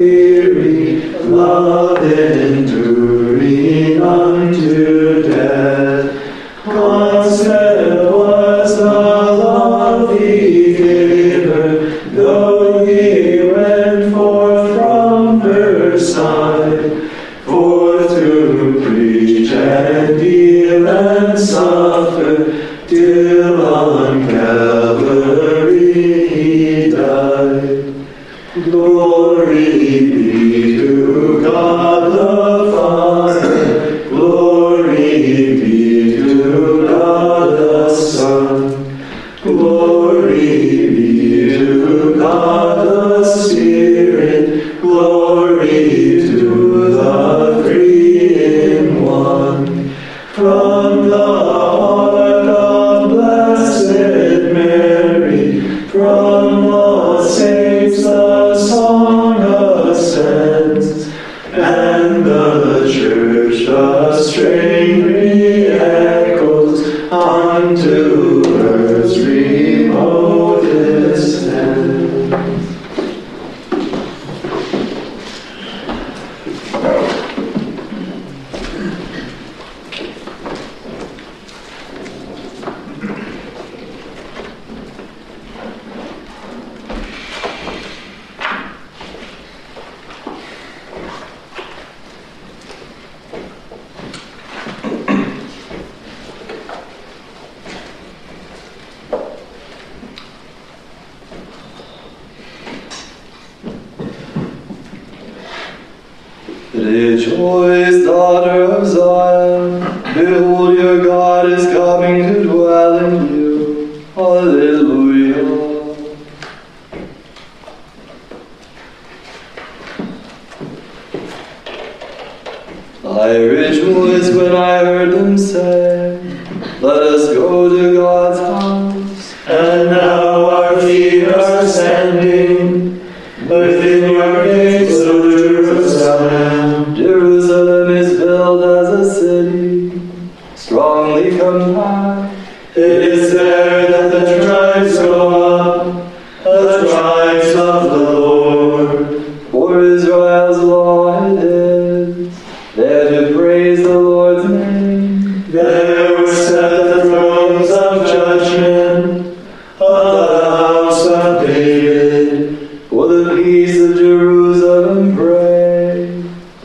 Weary, loved enduring unto death. 나 Rejoice, daughter of Zion. Behold, your God is coming to dwell in you. Hallelujah. I rejoiced when I heard them say,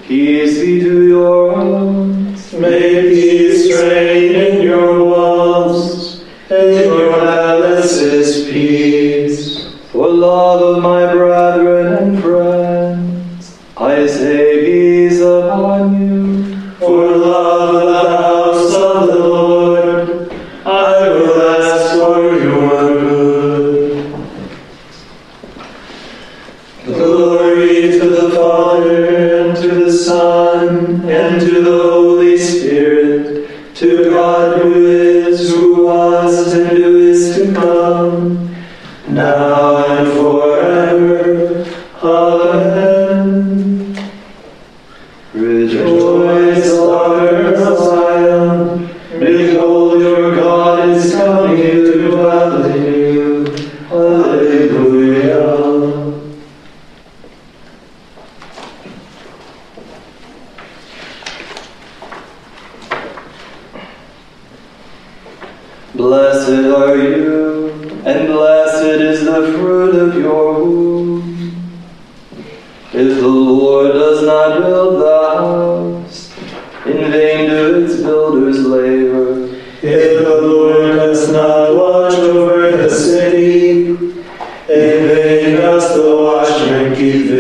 Peace be to your Ebe, das du hast mein Kind,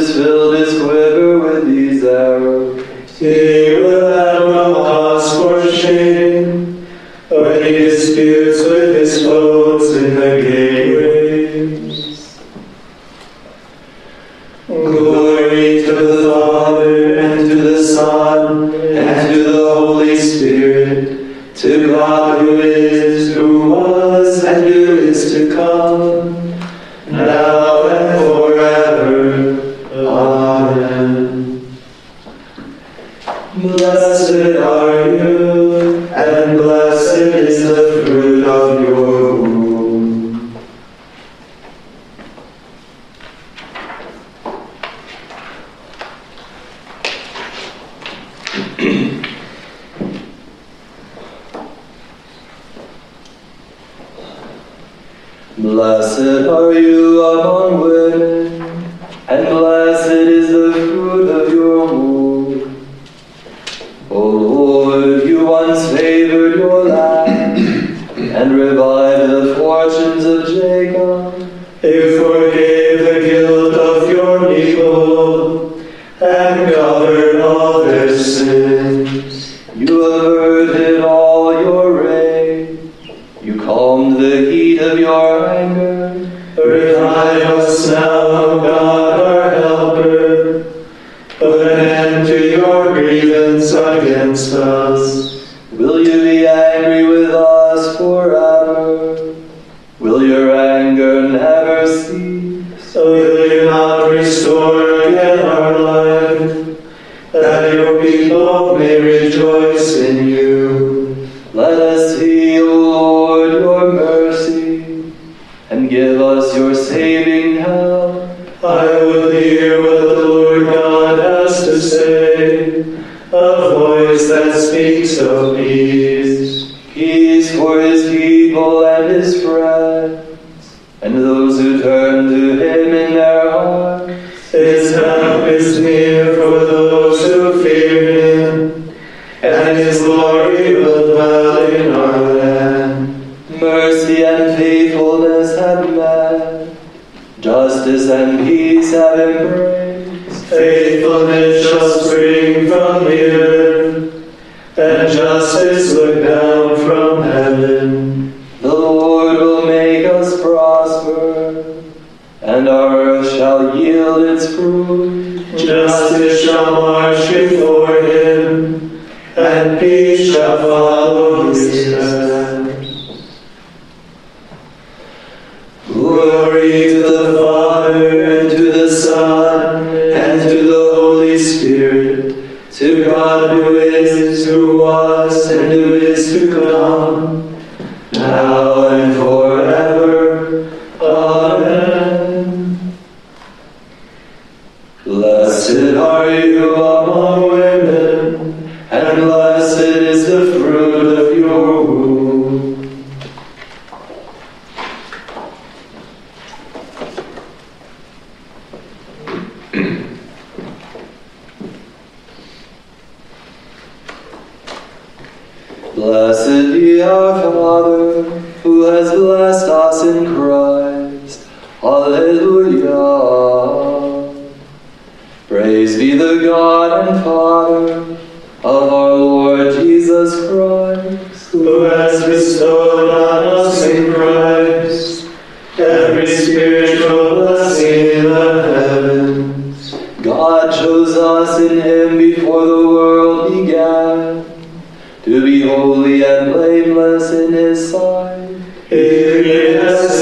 Filled his quiver with these arrows. are you among women, and blessed is the fruit of your womb. O Lord, you once favored your land, and revived the fortunes of Jacob. You forgave the guilt of your people, and covered all their sins. You averted all your rain. You calmed the heat of your anger. Hare Krishna. speaks of peace, peace for his people and his friends, and those who turn to him in their hearts. His help is near for those. shall march before him, and peace shall follow. our Father, who has blessed us in Christ. Alleluia. Praise be the God and Father of our Lord Jesus Christ, who has bestowed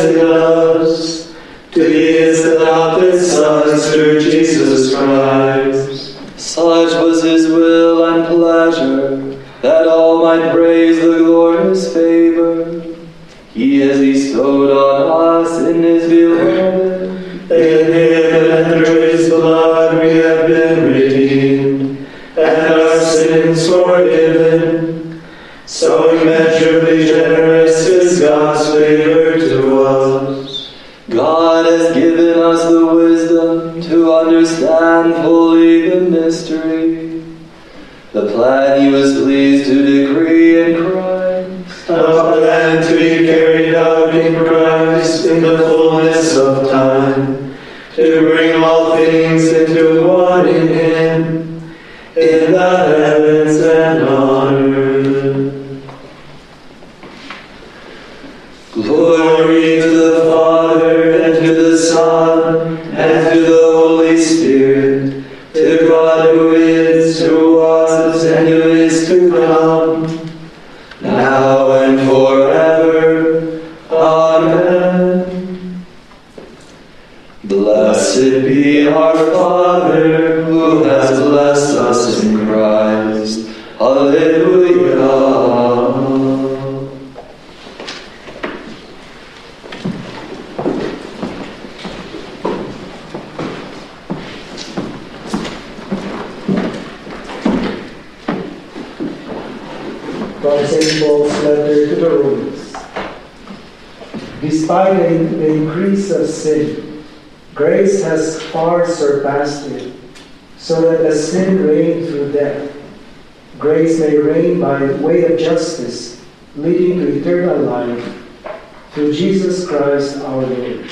blessed us, to the adopted Son, through Jesus Christ. Hallelujah. Paul's letter to the Romans. Despite the increase of sin, grace has far surpassed it, so that the sin reigned through death grace may reign by way of justice, leading to eternal life, through Jesus Christ our Lord.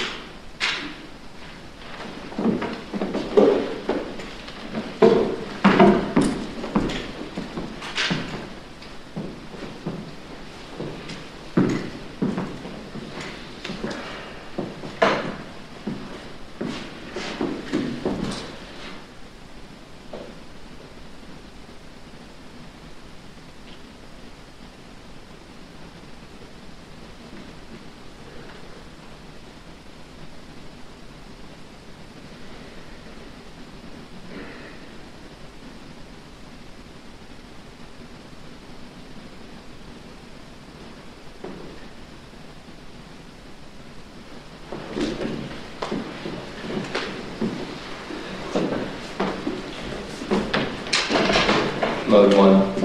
mode 1.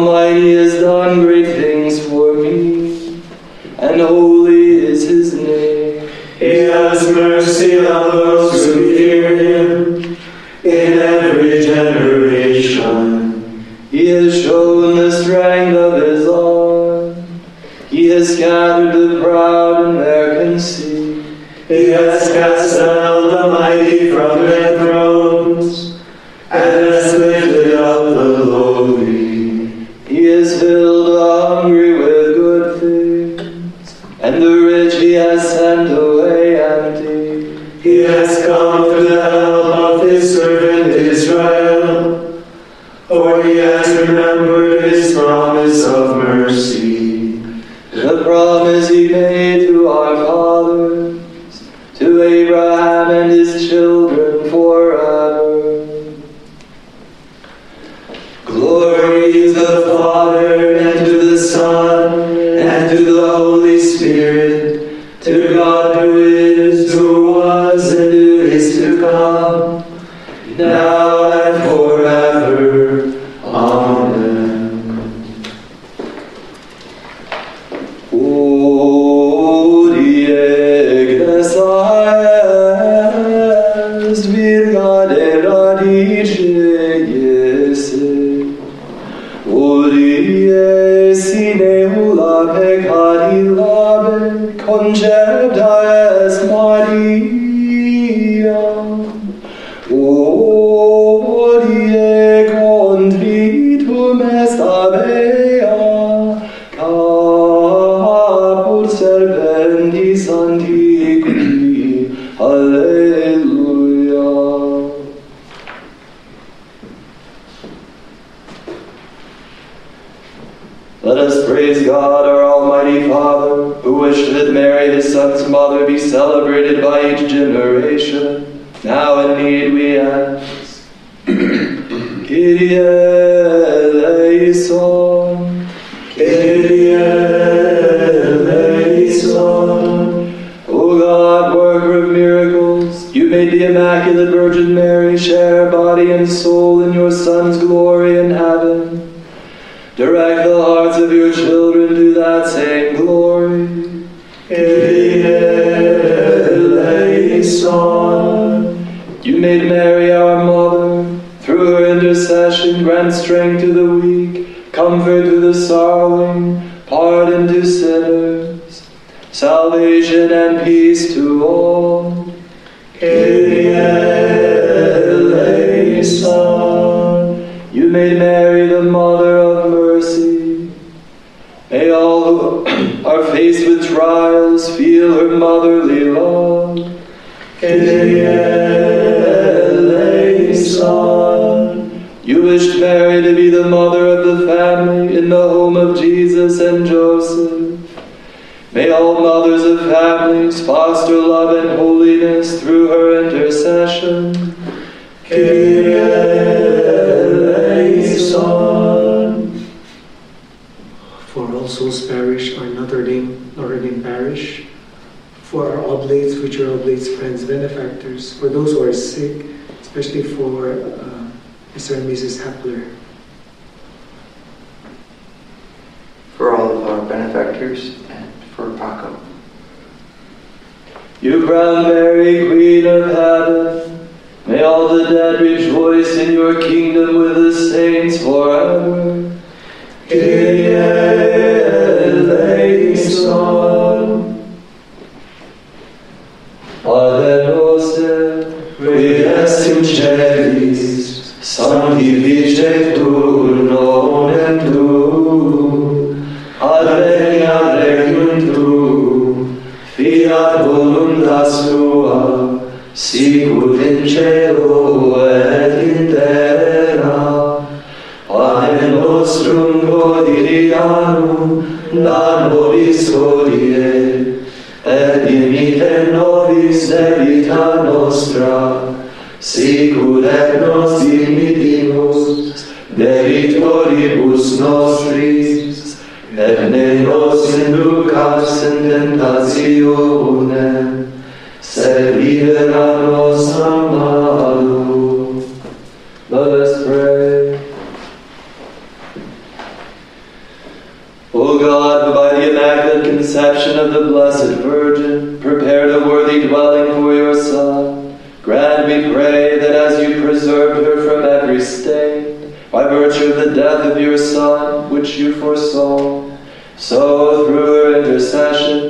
Almighty has done great things for me, and holy is his name. He has mercy on the child. For he has remembered his promise of mercy, the promise he made. Son's mother, be celebrated by each generation. Now in need we ask. O God, worker of miracles, you made the Immaculate Virgin Mary share body and soul in your Son's glory in heaven. Direct the hearts of your children to that same glory. Kyrie eleison. You made Mary our mother. Through her intercession, grant strength to the weak, comfort to the sorrowing, pardon to sinners, salvation and peace to all. You made Mary the mother of mercy. May all who are faced with trials feel her motherly love. You wished Mary to be the mother of the family in the home of Jesus and Joseph. May all mothers of families foster love and holiness through her intercession. For All Souls Parish, our Notre Dame, Notre Dame Parish, for our oblates, future oblates, friends, benefactors, for those who are sick, especially for uh, Mr. and Mrs. Hepler. for all of our benefactors and for Paco. You crown Mary, Queen of Heaven. May all the dead rejoice in your kingdom with the saints forever. Kyrie eleison. taze ve resim celiz sanki bir cennet sed libera malo. let us pray. O God, by the immaculate conception of the Blessed Virgin prepared a worthy dwelling for your Son, grant, we pray, that as you preserved her from every stain, by virtue of the death of your Son, which you foresaw, so through her intercession,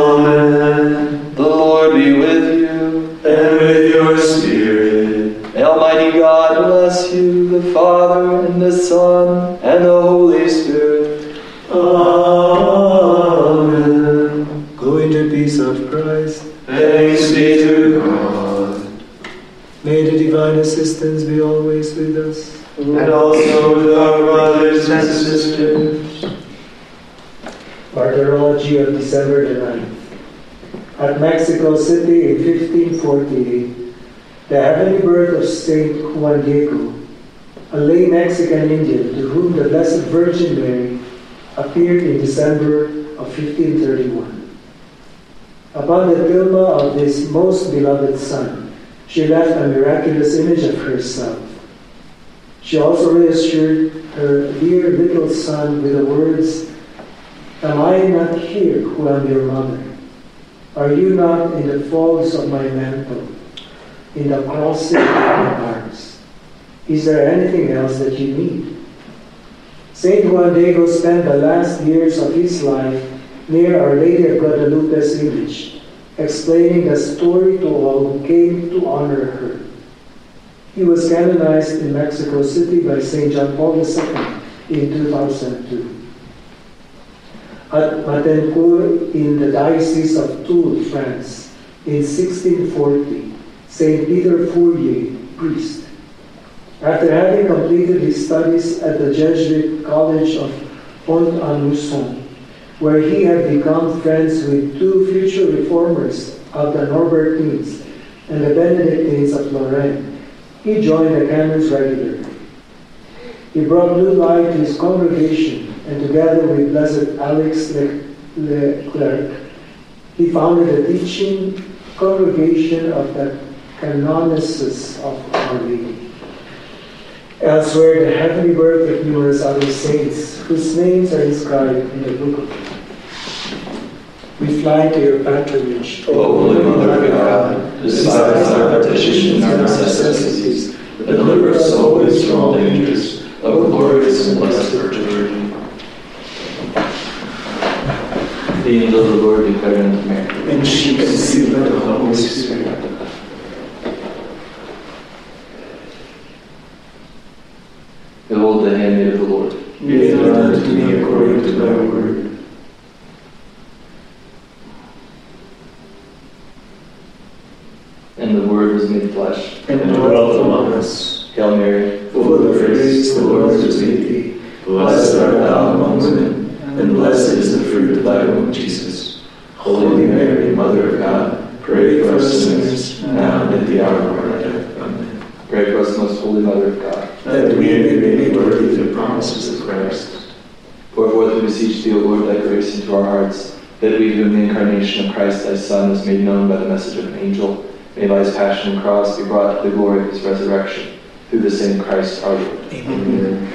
Mexico City in 1548, the heavenly birth of Saint Juan Diego, a lay Mexican Indian to whom the Blessed Virgin Mary appeared in December of 1531. Upon the tilma of this most beloved son, she left a miraculous image of herself. She also reassured her dear little son with the words, Am I not here who am your mother? Are you not in the folds of my mantle, in the crossing of my arms? Is there anything else that you need? Saint Juan Diego spent the last years of his life near Our Lady of Guadalupe's image, explaining the story to all who came to honor her. He was canonized in Mexico City by St. John Paul II in 2002. At Mattaincourt in the Diocese of Toul, France. In 1640, Saint Peter Fourier, priest. After having completed his studies at the Jesuit College of Pont-à-Mousson, where he had become friends with two future reformers of the Norbertines and the Benedictines of Lorraine, he joined the canons regularly. He brought new life to his congregation, and together with Blessed Alex Leclerc, he founded a teaching congregation of the Canonesses of Our Lady. Elsewhere, the heavenly birth of numerous other saints, whose names are inscribed in the book of life. We fly to your patronage, O Holy Mother of God, despise our petitions and our necessities, but deliver us always from all dangers, O glorious and blessed Virgin Virgin. The angel of the Lord declared unto Mary, and she conceived by the Holy Spirit. Behold the handmaid of the Lord. Be it done unto me according to thy word. And the Word was made flesh. And dwelt among us. Hail Mary, Full of grace, the Lord is with thee. Blessed art thou among women, and blessed is the fruit of thy womb, Jesus. Holy Mary, Mother of God, pray for us sinners, now and at the hour of our death. Amen. pray for us, most holy Mother of God. That we may be made worthy of the promises of Christ. Pour forth, we beseech thee, O Lord, thy grace into our hearts, that we, whom the incarnation of Christ thy Son is made known by the message of an angel, may by his passion and cross be brought to the glory of his resurrection, through the same Christ our Lord. Amen.